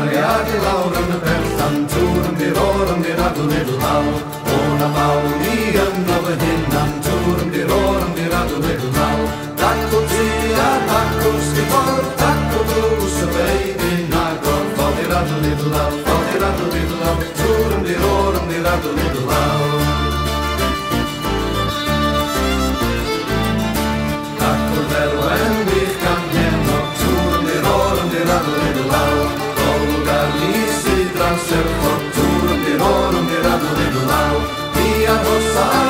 Ariadi lauren de pertan turen di roren di radu nidl lau Ona maul i yngrove hinnan turen di roren di radu nidl lau Takku tia, takku skipor, takku bluse baby Nagor, fodi radu nidl lau, fodi radu nidl lau Turen di roren di radu nidl lau Contur, contur, undir or, undir ad, undir lau, via